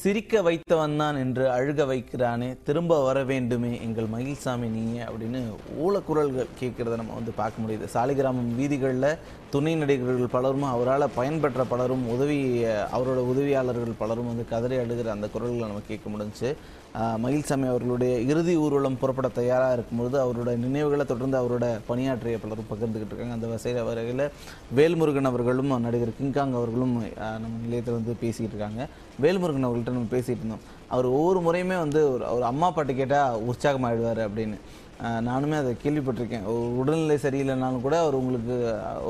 சிரிக்க வைத்தவன் தான் என்று அழுக வைக்கிறானே திரும்ப வர வேண்டுமே எங்கள் மயில்சாமி நீங்க அப்படின்னு ஊழக்குரல்கள் கேட்குறத நம்ம வந்து பார்க்க முடியுது. சாலிகிராமம் வீதிகளில் துணை நடிகர்கள் பலரும் அவரால் பயன்பெற்ற பலரும் உதவி அவரோட உதவியாளர்கள் பலரும் வந்து கதறி அழுகிற அந்த குரல்களை நம்ம கேட்க முடிஞ்சு மயில்சாமி அவர்களுடைய இறுதி ஊர்வலம் புறப்பட தயாராக இருக்கும்பொழுது அவரோட நினைவுகளை தொடர்ந்து அவரோட பணியாற்றிய பலரும் பகிர்ந்துக்கிட்டு இருக்காங்க. அந்த வகையில் வகையில் வேல்முருகன் அவர்களும் நடிகர் கிங்காங் அவர்களும் நம்ம நிலையத்தில் வந்து பேசிக்கிட்டு இருக்காங்க. வேல்முருகன் அவர்கள்ட்ட நம்ம பேசிகிட்டு இருந்தோம். அவர் ஒவ்வொரு முறையுமே வந்து ஒரு அம்மா பாட்டு கேட்டால் உற்சாகமாகிடுவார் அப்படின்னு. நானுமே அதை கேள்விப்பட்டிருக்கேன். ஒரு உடல்நிலை சரியில்லைனாலும் கூட அவர் உங்களுக்கு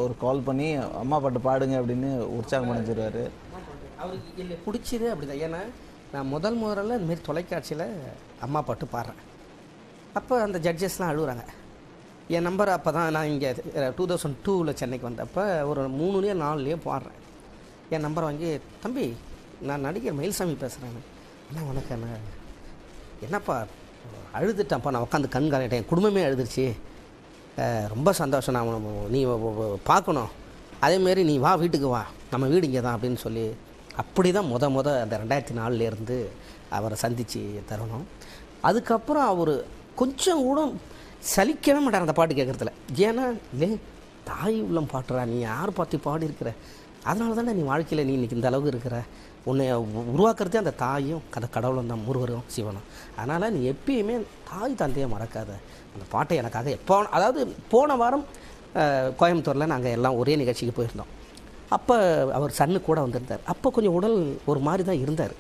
ஒரு கால் பண்ணி அம்மா பாட்டு பாடுங்க அப்படின்னு உற்சாகம் அடைஞ்சிருவாரு. அவருக்கு இல்லை பிடிச்சது அப்படிதான். ஏன்னா நான் முதல் முதல்ல இந்தமாரி தொலைக்காட்சியில் அம்மா பாட்டு பாடுறேன் அப்போ அந்த ஜட்ஜஸ்லாம் அழுகுறாங்க என் நம்பர் அப்போ தான் நான் இங்கே டூ தௌசண்ட் டூவில் சென்னைக்கு வந்தப்போ ஒரு மூணுலேயோ நாலுலேயோ பாடுறேன். என் நம்பர் வாங்கி தம்பி நான் நடிகர் மயில்சாமி பேசுகிறேன் என்ன உனக்கு என்ன என்னப்பா அழுதுட்டேன்ப்பா நான் உட்காந்து கண் காலிட்டேன் என் குடும்பமே அழுதுருச்சு. ரொம்ப சந்தோஷம். நான் நீ பார்க்கணும். அதேமாரி நீ வா வீட்டுக்கு வா. நம்ம வீடு இங்கே தான் அப்படின்னு சொல்லி அப்படி தான் முத முத அந்த ரெண்டாயிரத்தி நாலுலேருந்து அவரை சந்தித்து தரணும். அதுக்கப்புறம் அவர் கொஞ்சம் கூட சலிக்கவே மாட்டார் அந்த பாட்டு கேட்குறதுல. ஏன்னா லே தாய் உள்ளம் பாட்டுறா. நீ யார் பார்த்து பாடி இருக்கிற அதனால தானே நீ வாழ்க்கையில் நீ இன்னைக்கு இந்த அளவுக்கு இருக்கிற? உன்னை உருவாக்குறதே அந்த தாயும் அந்த கடவுளும் தான் முருகரும் சிவனும். அதனால் நீ எப்பயுமே தாய் தந்தையை மறக்காத. அந்த பாட்டை எனக்காக எப்போ அதாவது போன வாரம் கோயம்புத்தூரில் நாங்கள் எல்லாம் ஒரே நிகழ்ச்சிக்கு போயிருந்தோம். அப்போ அவர் சன்னு கூட வந்திருந்தார். அப்போ கொஞ்சம் உடல் ஒரு மாதிரி தான் இருந்தார்.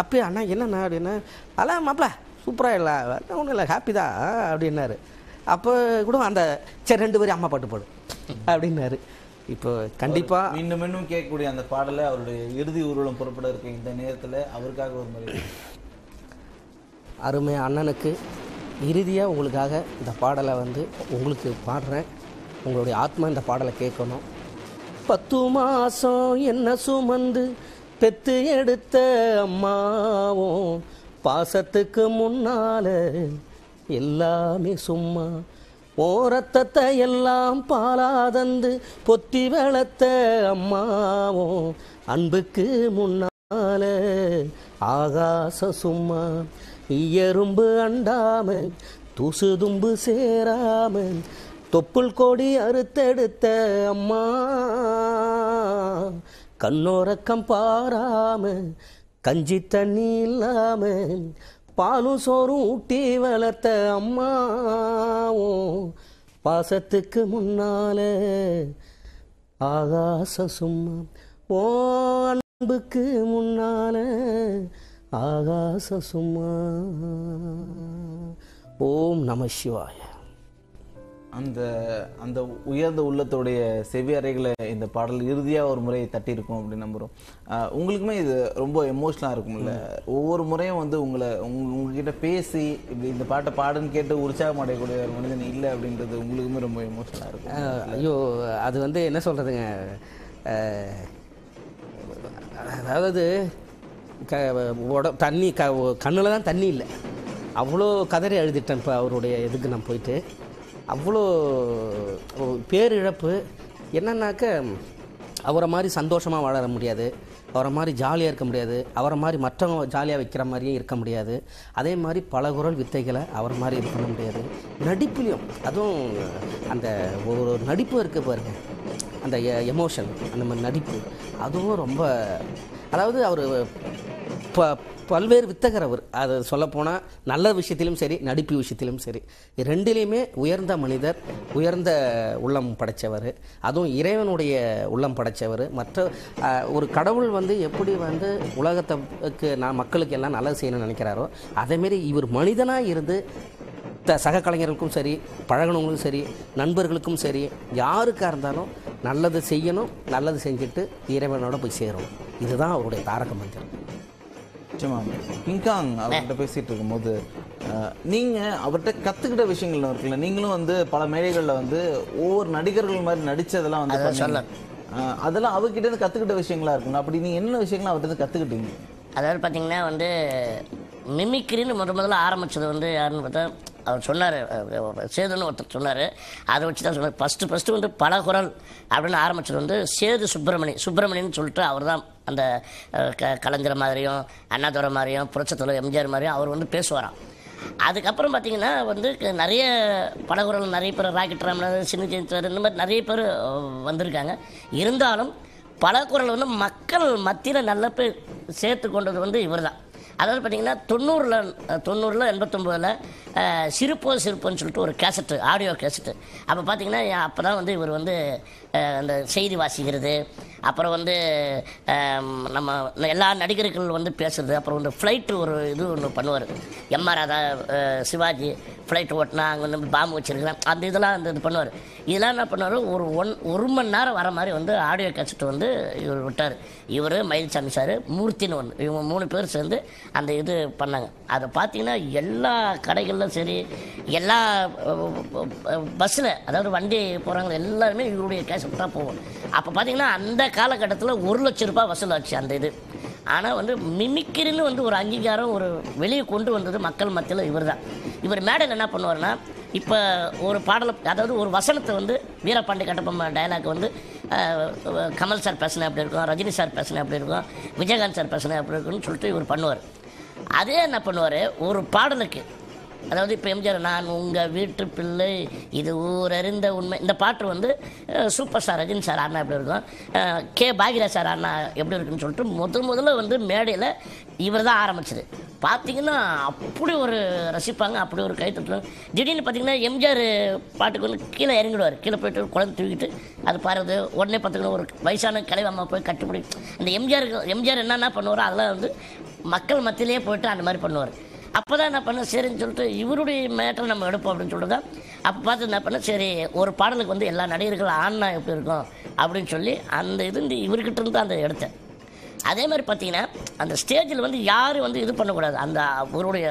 அப்போ அண்ணா என்னண்ணா? அப்படின்னா அதெல்லாம் மாப்பிள சூப்பராக இல்லை. ஒன்றும் இல்லை ஹாப்பி தான். அப்படின்னாரு. அப்போ கூட அந்த சரி ரெண்டு பேரும் அம்மா பாட்டு பாடு. அப்படின்னாரு. இப்போ கண்டிப்பாக மீண்டும் மீண்டும் கேட்கக்கூடிய அந்த பாடலை அவருடைய இறுதி ஊர்வலம் புறப்பட இருக்க இந்த நேரத்தில் அவருக்காக ஒரு முறை அருமை அண்ணனுக்கு இறுதியாக உங்களுக்காக இந்த பாடலை வந்து உங்களுக்கு பாடுறேன். உங்களுடைய ஆத்மா இந்த பாடலை கேட்கணும். பத்து மாதம் என்ன சுமந்து பெத்து எடுத்த அம்மாவும் பாசத்துக்கு முன்னால எல்லாமே சும்மா ஓரத்தத்தை எல்லாம் பாலாதந்து பொத்தி வளர்த்த அம்மாவும் அன்புக்கு முன்னால ஆகாச சும்மா எறும்பு அண்டாம தூசு தும்பு சேராம தொப்புள் கொடி அறுத்தெடுத்த அம்மா கண்ணோரக்கம் பாராம கஞ்சி தண்ணி இல்லாம பாலும் சோறும் ஊட்டி வளர்த்த அம்மாவும் பாசத்துக்கு முன்னால ஆகாச சும்மா ஓ அன்புக்கு முன்னால ஆகாச சும்மா. ஓம் நம சிவாய. அந்த அந்த உயர்ந்த உள்ளத்துடைய செவி அறைகளை இந்த பாடல் இறுதியாக ஒரு முறை தட்டியிருக்கும் அப்படின்னு நம்புகிறோம் உங்களுக்குமே இது ரொம்ப எமோஷ்னலாக இருக்கும்ல. ஒவ்வொரு முறையும் வந்து உங்களை உங்க உங்ககிட்ட பேசி இப்படி இந்த பாட்டை பாடுன்னு கேட்டு உற்சாகம் அடையக்கூடிய ஒரு மனிதன் இல்லை அப்படின்றது உங்களுக்குமே ரொம்ப எமோஷ்னலாக இருக்கும். ஐயோ அது வந்து என்ன சொல்கிறதுங்க அதாவது க உட தண்ணி க கண்ணில் தான் தண்ணி இல்லை. அவ்வளோ கதறி அழுதுட்டேன் இப்போ அவருடைய இதுக்கு நான் போயிட்டு. அவ்வளோ பேரிழப்பு. என்னன்னாக்க அவரை மாதிரி சந்தோஷமாக வாழ முடியாது. அவரை மாதிரி ஜாலியாக இருக்க முடியாது. அவரை மாதிரி மற்றவங்க ஜாலியாக வைக்கிற மாதிரியும் இருக்க முடியாது. அதே மாதிரி பல குரல் வித்தைகளை அவர் மாதிரி இது பண்ண முடியாது. நடிப்புலையும் அதுவும் அந்த ஒரு நடிப்பு இருக்குது பாருங்க. அந்த எமோஷன் அந்த மாதிரி நடிப்பு. அதுவும் ரொம்ப அதாவது அவர் ப பல்வேறு வித்தகர் அவர். அதை சொல்லப்போனால் நல்ல விஷயத்திலும் சரி நடிப்பு விஷயத்திலும் சரி. ரெண்டிலையுமே உயர்ந்த மனிதர் உயர்ந்த உள்ளம் படைத்தவர் அதுவும் இறைவனுடைய உள்ளம் படைத்தவர் மற்ற ஒரு கடவுள் வந்து எப்படி வந்து உலகத்துக்கு நான் மக்களுக்கு எல்லாம் நல்லது செய்யணும்னு நினைக்கிறாரோ அதேமாரி இவர் மனிதனாக இருந்து த சக கலைஞர்களுக்கும் சரி பழகினவங்களுக்கும் சரி நண்பர்களுக்கும் சரி யாருக்காக இருந்தாலும் நல்லது செய்யணும் நல்லது செஞ்சுட்டு இறைவனோட போய் சேரணும். இதுதான் அவருடைய தாரக மந்திரம். நிச்சயமா கிங்காங் அவர்கிட்ட பேசிட்டு இருக்கும்போது அஹ், நீங்க அவர்கிட்ட கத்துக்கிட்ட விஷயங்கள் இருக்குல்ல நீங்களும் வந்து பல மேடைகள்ல வந்து ஒவ்வொரு நடிகர்கள் மாதிரி நடிச்சதெல்லாம் வந்து. அஹ், அதெல்லாம் அவர்கிட்ட இருந்து கத்துக்கிட்ட விஷயங்களா இருக்குங்க அப்படி நீங்க என்ன விஷயங்கள் அவர்கிட்ட இருந்து கத்துக்கிட்டீங்க? அதாவது பார்த்தீங்கன்னா வந்து மிமிக்ரின்னு முத முதல்ல ஆரம்பிச்சது வந்து யாருன்னு பார்த்தா அவர் சொன்னார் சேதுன்னு ஒருத்தர் சொன்னார். அதை வச்சு தான் சொன்னார். ஃபஸ்ட்டு ஃபஸ்ட்டு வந்து பல குரல் அப்படின்னு ஆரம்பிச்சது வந்து சேது சுப்பிரமணி சுப்பிரமணியன் சொல்லிட்டு அவர் தான் அந்த க கலைஞர் மாதிரியும் அண்ணாதுரை மாதிரியும் புரட்சத்தலை எம்ஜிஆர் மாதிரியும் அவர் வந்து பேசுவாராம். அதுக்கப்புறம் பார்த்தீங்கன்னா வந்து க- நிறைய படகுரல் நிறைய பேர் ராக்கெட் ராமநாதன் சின்ன ஜெயந்தர் இந்த மாதிரி நிறைய பேர் வந்திருக்காங்க. இருந்தாலும் பல குரல் வந்து மக்கள் மத்தியில் நல்ல பேர் சேர்த்து கொண்டது வந்து இவர் தான் அதாவது பார்த்தீங்கன்னா தொண்ணூறில் தொண்ணூறில் எண்பத்தொம்போதில் சிரிப்போ சிரிப்போன்னு சொல்லிட்டு ஒரு கேசட்டு ஆடியோ கேசட்டு. அப்போ பார்த்தீங்கன்னா அப்போ தான் வந்து இவர் வந்து அந்த செய்தி வாசிக்கிறது அப்புறம் வந்து நம்ம எல்லா நடிகர்கள் வந்து பேசுறது அப்புறம் வந்து ஃப்ளைட்டு ஒரு இது ஒன்று பண்ணுவார். எம்ஆர் ராதா சிவாஜி ஃப்ளைட் ஓட்டினா அங்கே வந்து பாம்பு வச்சிருக்கிறேன். அந்த இதெல்லாம் அந்த இது பண்ணுவார். இதெல்லாம் என்ன பண்ணுவார்? ஒரு ஒன் ஒரு மணி நேரம் வர மாதிரி வந்து ஆடியோ கேசட் வந்து இவர் விட்டார். இவர் மயில்சாமி சார் மூர்த்தின்னு ஒன்று இவங்க மூணு பேர் சேர்ந்து அந்த இது பண்ணாங்க. அதை பார்த்தீங்கன்னா எல்லா கடைகளிலும் சரி எல்லா பஸ்ஸில் அதாவது வண்டி போகிறாங்க எல்லாருமே இவருடைய கேசட் தான் போகும் அப்போ பார்த்தீங்கன்னா அந்த காலகட்டத்தில் ஒரு லட்ச ரூபாய் வசூலாச்சு அந்த இது. ஆனால் வந்து மிமிக்கிரின்னு வந்து ஒரு அங்கீகாரம் ஒரு வெளியே கொண்டு வந்தது மக்கள் மத்தியில் இவர் தான் இவர் மேடையில் என்ன பண்ணுவார்னா இப்போ ஒரு பாடலை அதாவது ஒரு வசனத்தை வந்து வீரபாண்டி கட்டபொம்ம டயலாக் வந்து கமல் சார் பேசினேன் அப்படி இருக்கும் ரஜினி சார் பேசினேன் அப்படி இருக்கும் விஜயகாந்த் சார் பேசினேன் அப்படி இருக்கும்னு சொல்லிட்டு இவர் பண்ணுவார். அதே என்ன பண்ணுவார் ஒரு பாடலுக்கு அதாவது இப்போ எம்ஜிஆர் நான் உங்கள் வீட்டு பிள்ளை. இது ஊரறிந்த உண்மை. இந்த பாட்டு வந்து சூப்பர் ஸ்டார் ரஜினி சார் அண்ணா எப்படி இருக்கும்? கே. பாகிரா சார் அண்ணா எப்படி இருக்குன்னு சொல்லிட்டு முதல் முதல்ல வந்து மேடையில் இவர் தான் ஆரம்பிச்சது. பார்த்தீங்கன்னா அப்படி ஒரு ரசிப்பாங்க அப்படி ஒரு கை திடீர்னு பார்த்தீங்கன்னா எம்ஜிஆர் பாட்டுக்கு வந்து கீழே இறங்கிடுவார். கீழே போயிட்டு குழந்தை தூக்கிட்டு அது பாருது உடனே பார்த்துக்கணும் ஒரு வயசான கிளைவம்மா போய் கட்டுப்படி. இந்த எம்ஜிஆர் எம்ஜிஆர் என்னென்ன பண்ணுவாரோ அதெல்லாம் வந்து மக்கள் மத்தியிலே போயிட்டு அந்த மாதிரி பண்ணுவார். அப்போ தான் என்ன பண்ண? சரின்னு சொல்லிட்டு இவருடைய மேட்டரை நம்ம எடுப்போம் அப்படின்னு சொல்லிட்டு தான் அப்போ பார்த்து என்ன பண்ண? சரி ஒரு பாடலுக்கு வந்து எல்லா நடிகர்களும் ஆடினா எப்படி இருக்கும்? அப்படின்னு சொல்லி அந்த இது வந்து இவர்கிட்ட இருந்து அந்த எடுத்தேன். அதே மாதிரி பார்த்தீங்கன்னா அந்த ஸ்டேஜில் வந்து யாரும் வந்து இது பண்ணக்கூடாது. அந்த அவருடைய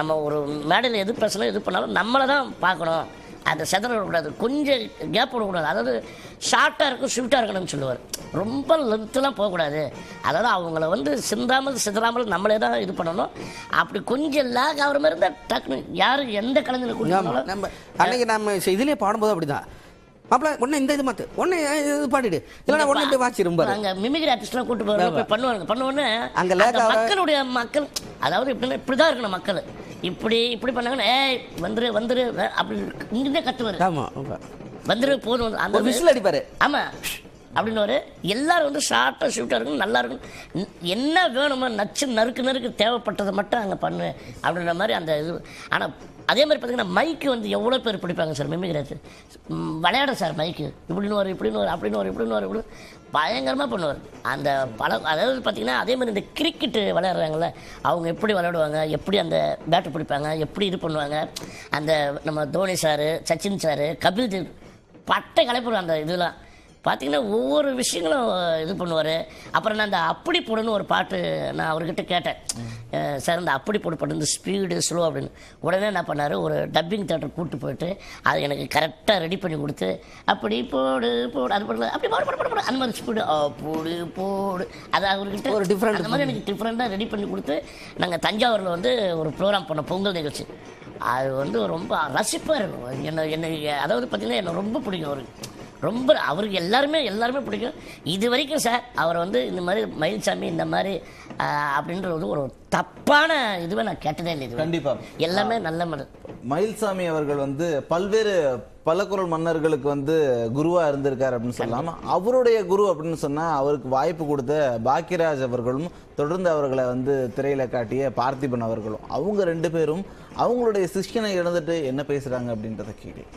நம்ம ஒரு மேடையில் எது பேசணும் எது பண்ணாலும் நம்மளை தான் பார்க்கணும். அந்த செதற விடக்கூடாது கொஞ்சம் கேப் விடக்கூடாது அதாவது ஷார்ட்டாக இருக்கும் ஸ்வீட்டாக இருக்கணும்னு சொல்லுவார். ரொம்ப லென்த்துலாம் போகக்கூடாது அதாவது அவங்கள வந்து சிந்தாமல் சிதறாமல் நம்மளே தான் இது பண்ணணும். அப்படி கொஞ்சம் லேக் ஆகிற மாதிரி இருந்தால் டக்குனு யார் எந்த கலைஞரை ஆமா. கூட்டினாலும் நம்ம அன்னைக்கு நம்ம இதுலயே பாடும்போது அப்படிதான். மாப்பிள்ள உடனே இந்த இது மாத்து. உடனே இது பாடிடு. இல்லைன்னா உடனே போய் வாசி ரொம்ப அங்க மிமிக்ரி ஆர்டிஸ்ட்லாம் கூட்டு போய் பண்ணுவாங்க. பண்ணுவோன்னு அங்க மக்களுடைய மக்கள் அதாவது எப்படின்னா இப்படிதான் இருக்கணும் மக்கள். இப்படி இப்படி பண்ணாங்கன்னா ஏய் வந்துரு வந்துரு அப்படி இங்கிருந்தே கத்துவாரு. ஆமா ஆமா. வந்துரு போதும். அந்த விசில் அடிப்பாரு. ஆமா. அப்படின்னு எல்லாரும் வந்து ஷார்ட்டாக ஷூட்டாக இருக்கும் நல்லா இருக்கும் என்ன வேணுமோ நச்சு நறுக்கு நறுக்கு தேவைப்பட்டதை மட்டும் அங்கே பண்ணு அப்படின்ற மாதிரி அந்த இது. ஆனால் அதே மாதிரி பார்த்தீங்கன்னா மைக்கு வந்து எவ்வளோ பேர் பிடிப்பாங்க சார் மிமிக்ராஜ் விளையாட சார் மைக்கு இப்படின்னு வரும் இப்படின்னு வரும் அப்படின்னு வரும் இப்படின்னு வரும் இப்படி பயங்கரமாக பண்ணுவார். அந்த பல அதாவது பார்த்தீங்கன்னா அதே மாதிரி இந்த கிரிக்கெட்டு விளையாடுறாங்கல்ல அவங்க எப்படி விளையாடுவாங்க எப்படி அந்த பேட்டு பிடிப்பாங்க எப்படி இது பண்ணுவாங்க. அந்த நம்ம தோனி சார் சச்சின் சார் கபில் தேவ் பட்டை கலைப்புற அந்த இதெல்லாம் பார்த்தீங்கன்னா ஒவ்வொரு விஷயங்களும் இது பண்ணுவார். அப்புறம் நான் அந்த அப்படி போடுன்னு ஒரு பாட்டு நான் அவர்கிட்ட கேட்டேன். சார் இந்த அப்படி போடு பாட்டு இந்த ஸ்பீடு ஸ்லோ அப்படின்னு. உடனே என்ன பண்ணார் ஒரு டப்பிங் தேட்டர் கூப்பிட்டு போயிட்டு அதை எனக்கு கரெக்டாக ரெடி பண்ணி கொடுத்து அப்படி போடு போடு அது போடல அப்படி போடு போடு போடு, போடு அந்த மாதிரி ஸ்பீடு அப்படி போடு அது அவர்கிட்ட ஒரு different அந்த மாதிரி எனக்கு டிஃப்ரெண்ட்டாக ரெடி பண்ணி கொடுத்து நாங்கள் தஞ்சாவூரில் வந்து ஒரு ப்ரோக்ராம் பண்ணோம் பொங்கல் நிகழ்ச்சி. அது வந்து ரொம்ப ரசிப்பாக இருக்கும். என்ன என்ன அதாவது பார்த்தீங்கன்னா என்ன ரொம்ப பிடிக்கும் அவருக்கு. ரொம்ப அவருக்கு எல்லாருமே எல்லாருமே பிடிக்கும். இது வரைக்கும் சார் அவர் வந்து இந்த மாதிரி மயில்சாமி இந்த மாதிரி ஆஹ், அப்படின்ற வந்து ஒரு தப்பான இதுவே நான் கேட்டதே இல்லை இது கண்டிப்பா. எல்லாமே நல்ல மன மயில்சாமி அவர்கள் வந்து பல்வேறு பலகுரல் மன்னர்களுக்கு வந்து குருவா இருந்திருக்காரு அப்படின்னு சொல்லலாம். அவருடைய குரு அப்படின்னு சொன்னா அவருக்கு வாய்ப்பு கொடுத்த பாக்கியராஜ் அவர்களும் தொடர்ந்து அவர்களை வந்து திரையில காட்டிய பார்த்திபன் அவர்களும். அவங்க ரெண்டு பேரும் அவங்களுடைய சிஷ்யனை இழந்துட்டு என்ன பேசுறாங்க அப்படின்றத கேட்கலாம்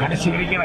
கடைசி வரைக்கும்